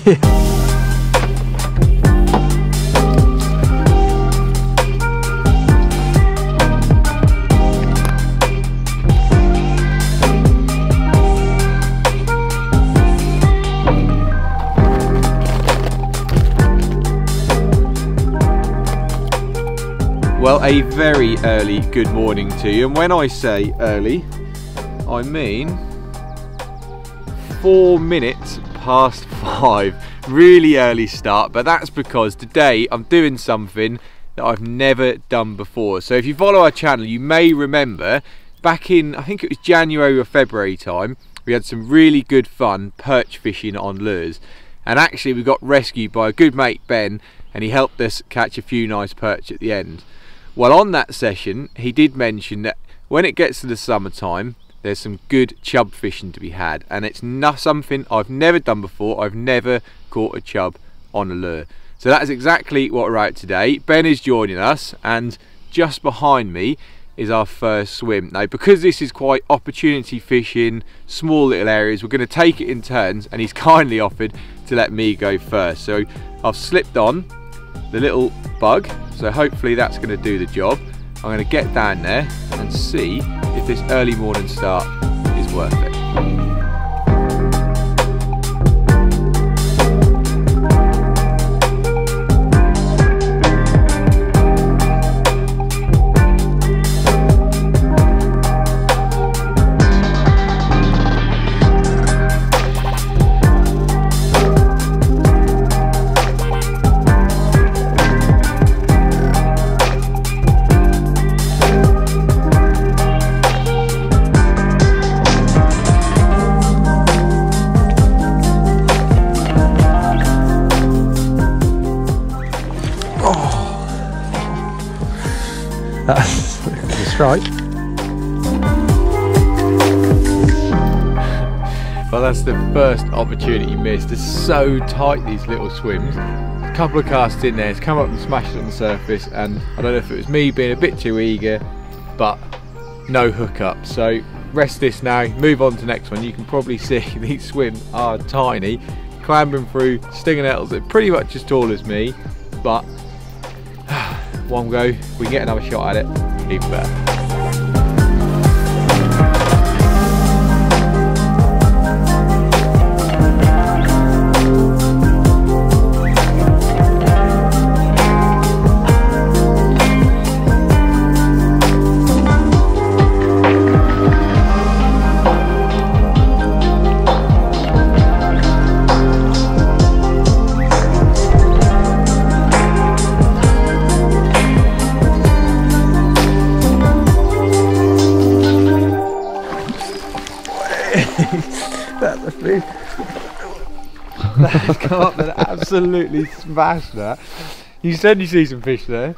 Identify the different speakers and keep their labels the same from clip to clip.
Speaker 1: Well, a very early good morning to you. And when I say early, I mean four minutes past five. Really early start, but that's because today I'm doing something that I've never done before. So if you follow our channel, you may remember back in, I think it was January or February time, we had some really good fun perch fishing on lures. And actually we got rescued by a good mate, Ben, and he helped us catch a few nice perch at the end. Well, on that session, he did mention that when it gets to the summertime, there's some good chub fishing to be had, and it's not something I've never done before. I've never caught a chub on a lure. So that is exactly what we're out today. Ben is joining us, and just behind me is our first swim. Now, because this is quite opportunity fishing, small little areas, we're going to take it in turns, and he's kindly offered to let me go first. So I've slipped on the little bug so hopefully that's going to do the job I'm going to get down there and see if this early morning start is worth it
Speaker 2: strike.
Speaker 1: Well, that's the first opportunity missed. It's so tight, these little swims. A couple of casts in there, it's come up and smashed it on the surface, and I don't know if it was me being a bit too eager, but no hookup. So rest this now, move on to next one. You can probably see these swims are tiny, clambering through, stinging nettles, they're pretty much as tall as me, but one go, we get another shot at it, even better.
Speaker 2: That's
Speaker 1: come up and absolutely smashed that. You said you see some fish there.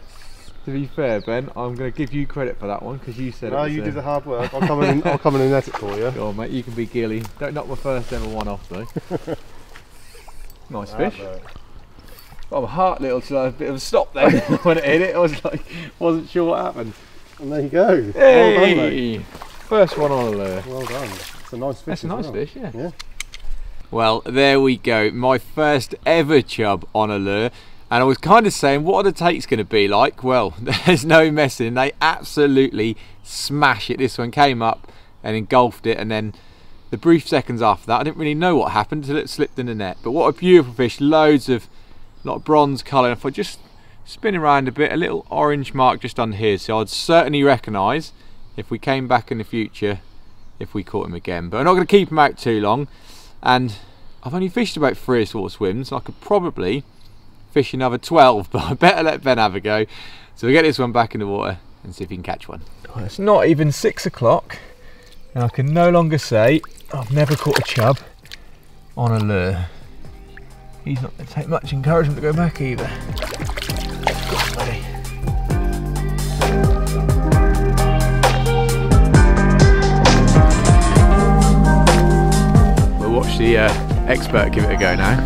Speaker 1: To be fair, Ben, I'm going to give you credit for that one because you said.
Speaker 2: No,
Speaker 1: it was
Speaker 2: you
Speaker 1: a-
Speaker 2: did the hard work. I'll come in. and- I'll come in and net it for you.
Speaker 1: Go on, mate. You can be gilly. Don't knock my first ever one off though. nice fish. Oh, my heart little to a bit of a stop there when it hit it. I was like, wasn't sure what happened.
Speaker 2: And there you go. Well done, mate.
Speaker 1: Hey, first one on lure.
Speaker 2: Well done. It's a nice fish.
Speaker 1: That's a nice
Speaker 2: well.
Speaker 1: fish, yeah.
Speaker 2: Yeah.
Speaker 1: Well, there we go. My first ever chub on a lure. And I was kind of saying, what are the takes going to be like? Well, there's no messing. They absolutely smash it. This one came up and engulfed it. And then the brief seconds after that, I didn't really know what happened until it slipped in the net. But what a beautiful fish. Loads of of bronze colour. And if I just spin around a bit, a little orange mark just under here. So I'd certainly recognise if we came back in the future if we caught him again. But I'm not going to keep him out too long. And I've only fished about three or four swims. So I could probably fish another 12, but I better let Ben have a go. So we'll get this one back in the water and see if he can catch one. It's not even six o'clock, and I can no longer say I've never caught a chub on a lure. He's not going to take much encouragement to go back either. Watch the uh, expert give it a go now.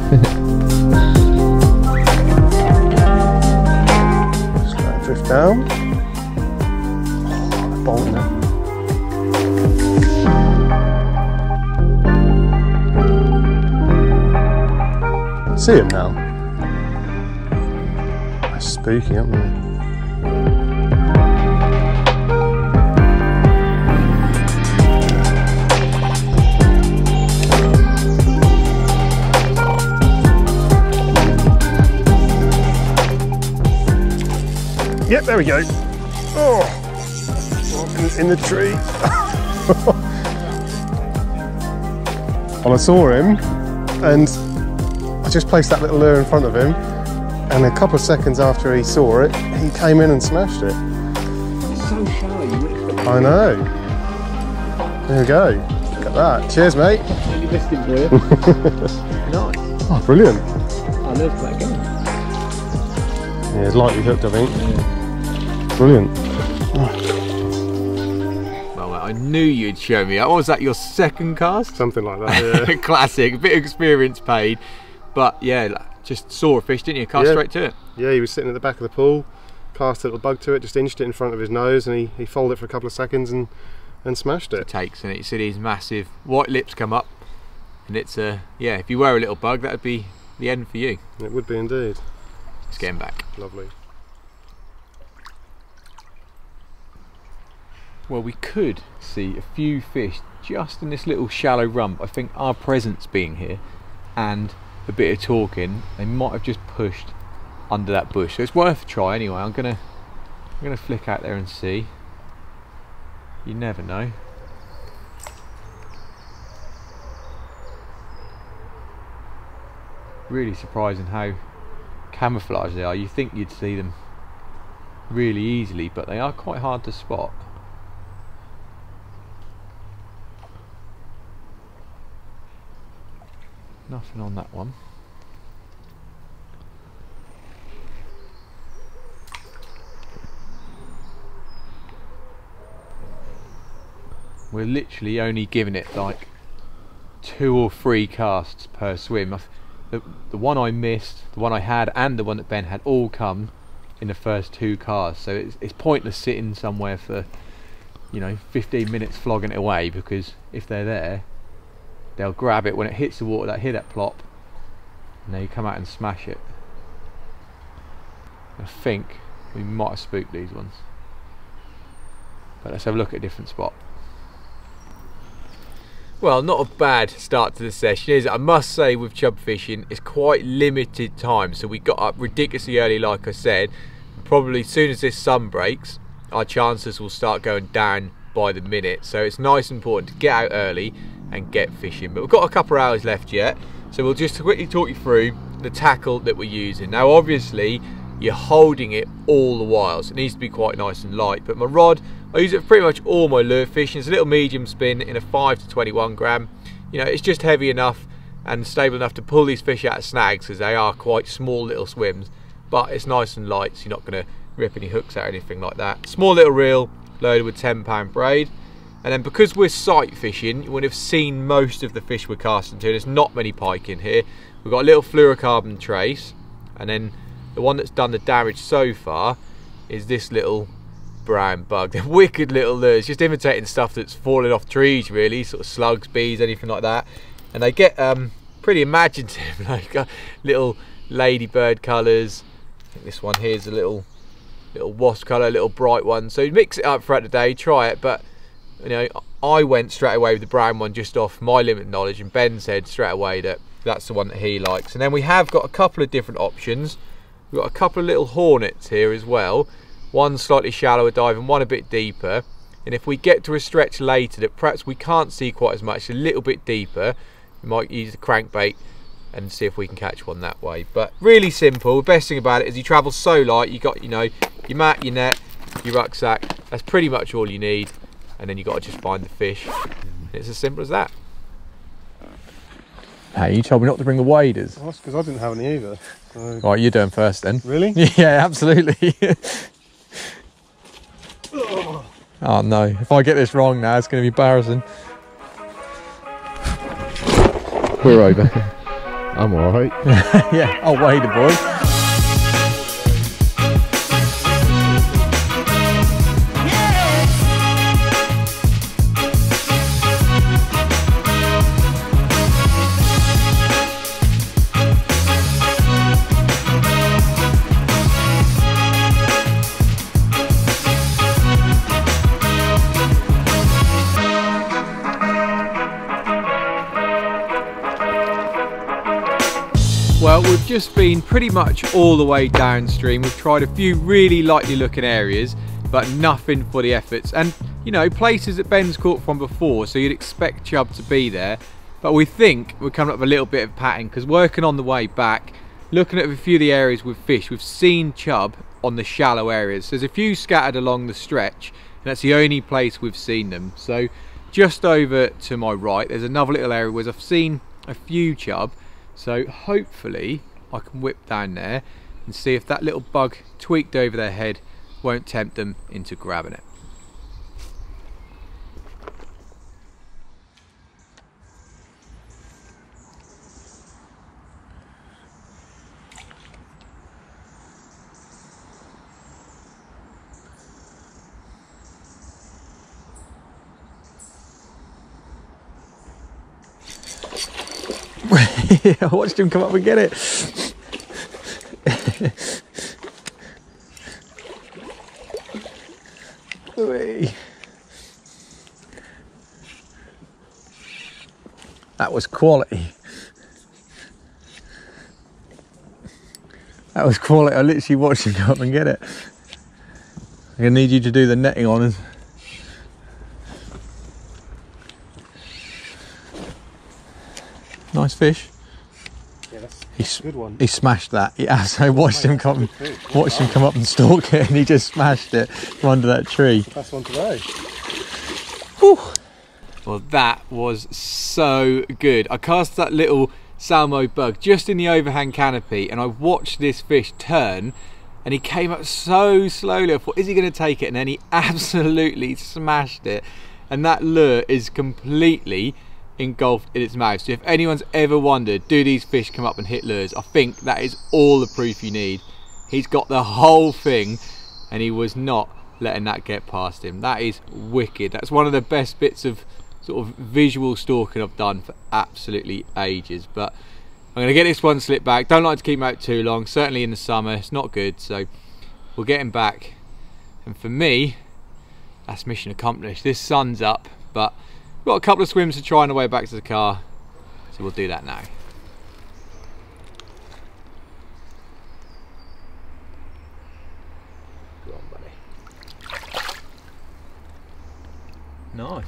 Speaker 2: Just it drift down. Oh, bolt now. see him now? That's spooky, aren't they? Yep, there we go. Oh, in, in the tree. well, I saw him, and I just placed that little lure in front of him, and a couple of seconds after he saw it, he came in and smashed it.
Speaker 1: It's so shallow, you wouldn't expect
Speaker 2: I know. There we go. Look at that. Cheers, mate.
Speaker 1: Missed him nice.
Speaker 2: Oh, brilliant.
Speaker 1: I love that game.
Speaker 2: Yeah, it's lightly hooked, I think. Brilliant.
Speaker 1: Well, I knew you'd show me. What was that, your second cast?
Speaker 2: Something like that. Yeah.
Speaker 1: Classic, a bit of experience paid. But yeah, just saw a fish, didn't you? Cast
Speaker 2: Yeah.
Speaker 1: straight to it.
Speaker 2: yeah, he was sitting at the back of the pool, cast a little bug to it, just inched it in front of his nose, and he, he folded it for a couple of seconds and and smashed it.
Speaker 1: Takes and it. You see these massive white lips come up, and it's a yeah. If you were a little bug, that would be the end for you.
Speaker 2: It would be indeed.
Speaker 1: Let's get him back.
Speaker 2: Lovely.
Speaker 1: Well, we could see a few fish just in this little shallow rump. I think our presence being here and a bit of talking, they might have just pushed under that bush. So it's worth a try anyway. I'm gonna I'm gonna flick out there and see. You never know. Really surprising how camouflaged they are. You think you'd see them really easily, but they are quite hard to spot. Nothing on that one. We're literally only giving it like two or three casts per swim. The, the one I missed, the one I had, and the one that Ben had all come in the first two casts. So it's, it's pointless sitting somewhere for, you know, 15 minutes flogging it away because if they're there, they'll grab it when it hits the water, that hear that plop, and they come out and smash it. I think we might have spooked these ones. But let's have a look at a different spot. Well, not a bad start to the session, is it? I must say with chub fishing, it's quite limited time. So we got up ridiculously early, like I said. Probably as soon as this sun breaks, our chances will start going down by the minute. So it's nice and important to get out early and get fishing. But we've got a couple of hours left yet. So we'll just quickly talk you through the tackle that we're using. Now obviously you're holding it all the while so it needs to be quite nice and light but my rod I use it for pretty much all my lure fishing it's a little medium spin in a 5 to 21 gram you know it's just heavy enough and stable enough to pull these fish out of snags because they are quite small little swims but it's nice and light so you're not going to rip any hooks out or anything like that small little reel loaded with 10 pound braid and then because we're sight fishing you would have seen most of the fish we're casting to there's not many pike in here we've got a little fluorocarbon trace and then the one that's done the damage so far is this little brown bug. They're wicked little lures, just imitating stuff that's falling off trees really, sort of slugs, bees, anything like that. And they get um, pretty imaginative, like uh, little ladybird colours. I think this one here is a little little wasp colour, little bright one. So you mix it up throughout the day, try it, but you know, I went straight away with the brown one just off my limited knowledge and Ben said straight away that that's the one that he likes. And then we have got a couple of different options. We've got a couple of little hornets here as well. One slightly shallower dive and one a bit deeper. And if we get to a stretch later that perhaps we can't see quite as much, a little bit deeper, we might use the crankbait and see if we can catch one that way. But really simple. The best thing about it is you travel so light. You got, you know, your mat, your net, your rucksack. That's pretty much all you need. And then you got to just find the fish. It's as simple as that. Hey, you told me not to bring the waders.
Speaker 2: Well, that's because I didn't have any either. So.
Speaker 1: Right, you're doing first then.
Speaker 2: Really?
Speaker 1: Yeah, absolutely. oh no, if I get this wrong now, it's going to be embarrassing. We're over.
Speaker 2: I'm alright.
Speaker 1: yeah, I'll wade it, boy. Just been pretty much all the way downstream. We've tried a few really likely looking areas, but nothing for the efforts. And, you know, places that Ben's caught from before, so you'd expect chub to be there. But we think we're coming up with a little bit of pattern, because working on the way back, looking at a few of the areas we've fished, we've seen chub on the shallow areas. There's a few scattered along the stretch, and that's the only place we've seen them. So just over to my right, there's another little area where I've seen a few chub, so hopefully I can whip down there and see if that little bug tweaked over their head won't tempt them into grabbing it. I watched him come up and get it. that was quality. That was quality. I literally watched him come up and get it. I'm gonna need you to do the netting on us. Nice fish.
Speaker 2: Yeah, that's
Speaker 1: He's,
Speaker 2: a good one.
Speaker 1: he smashed that. Yeah, so I watched him come, watched him come up and stalk it, and he just smashed it from under that tree.
Speaker 2: That's one today. Whew.
Speaker 1: Well, that was so good. I cast that little salmo bug just in the overhang canopy, and I watched this fish turn, and he came up so slowly. I thought, is he going to take it? And then he absolutely smashed it, and that lure is completely engulfed in its mouth. So if anyone's ever wondered, do these fish come up and hit lures? I think that is all the proof you need. He's got the whole thing, and he was not letting that get past him. That is wicked. That's one of the best bits of sort of visual stalking I've done for absolutely ages. But I'm going to get this one slipped back. Don't like to keep him out too long, certainly in the summer. It's not good, so we'll get him back. And for me, that's mission accomplished. This sun's up, but we've got a couple of swims to try on the way back to the car, so we'll do that now. Go on, buddy. Nice.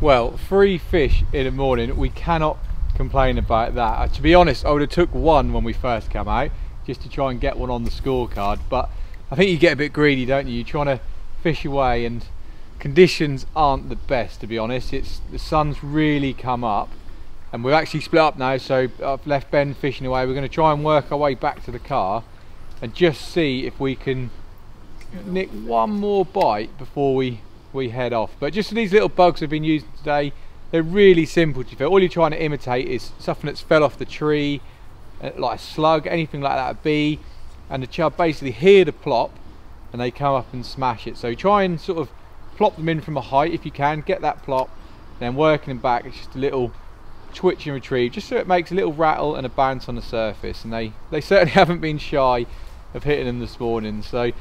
Speaker 1: Well, three fish in the morning, we cannot complain about that. Uh, to be honest, I would have took one when we first came out, just to try and get one on the scorecard, but I think you get a bit greedy, don't you? You're trying to fish away and conditions aren't the best, to be honest. It's The sun's really come up, and we've actually split up now, so I've left Ben fishing away. We're going to try and work our way back to the car and just see if we can nick one more bite before we we head off. But just these little bugs we've been using today, they're really simple to feel. All you're trying to imitate is something that's fell off the tree, uh, like a slug, anything like that, a bee, and the chub basically hear the plop and they come up and smash it. So try and sort of plop them in from a height if you can, get that plop, then working them back, it's just a little twitch and retrieve, just so it makes a little rattle and a bounce on the surface. And they, they certainly haven't been shy of hitting them this morning. So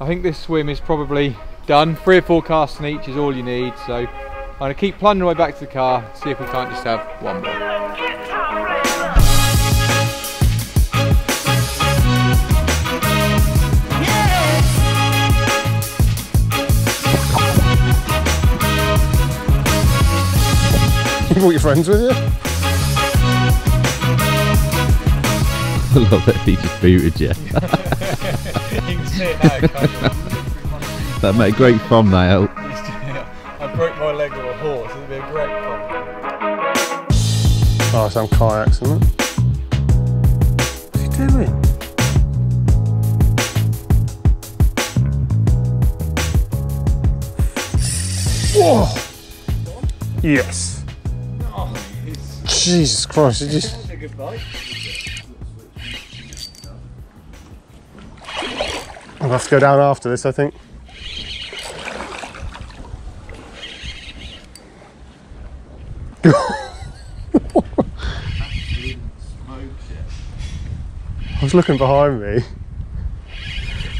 Speaker 1: I think this swim is probably done. Three or four casts on each is all you need. So I'm going to keep plunging my way back to the car, see if we can't just have one more.
Speaker 2: Brought your friends with you?
Speaker 3: I love that he just booted you. That made a great thumbnail.
Speaker 1: I broke my leg with a horse, it'd be a great fun.
Speaker 2: Oh, some kayaks, isn't it? What's he doing? Whoa! Yes. Jesus Christ, it just. I'll have to go down after this, I think. I was looking behind me.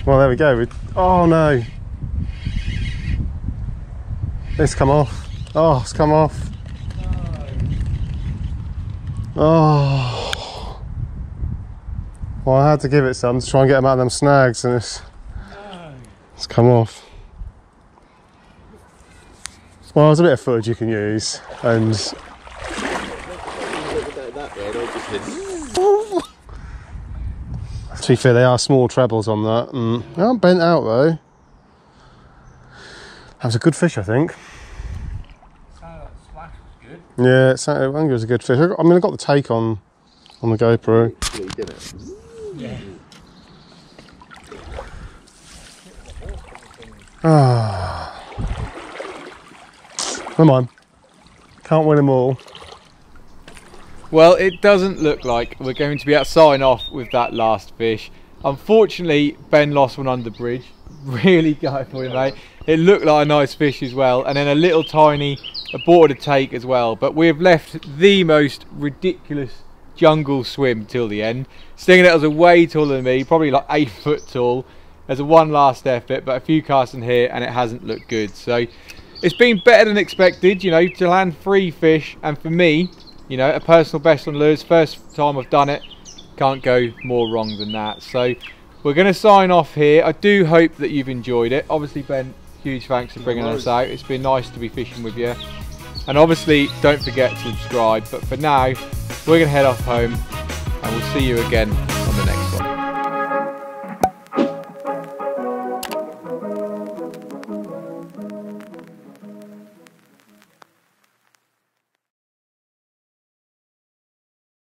Speaker 2: Well, there we go. We- Oh no. It's come off. Oh, it's come off. Oh. Well, I had to give it some to try and get them out of them snags, and it's it's come off. Well, there's a bit of footage you can use, and to be fair, they are small trebles on that, and they aren't bent out though. That was a good fish, I think. Yeah, think it was a good fish. I, mean, I got the take on on the GoPro. Ah. Come on. Can't win them all.
Speaker 1: Well, it doesn't look like we're going to be able to sign off with that last fish. Unfortunately, Ben lost one under bridge. Really go for you, mate. It looked like a nice fish as well. And then a little tiny a take as well. But we've left the most ridiculous jungle swim till the end. Stinging it was a way taller than me, probably like eight foot tall. There's a one last effort, but a few casts in here and it hasn't looked good. So it's been better than expected, you know, to land three fish. And for me, you know, a personal best on lures. First time I've done it. Can't go more wrong than that. So we're going to sign off here. I do hope that you've enjoyed it. Obviously, Ben, huge thanks for bringing us out. It's been nice to be fishing with you. And obviously, don't forget to subscribe. But for now, we're going to head off home and we'll see you again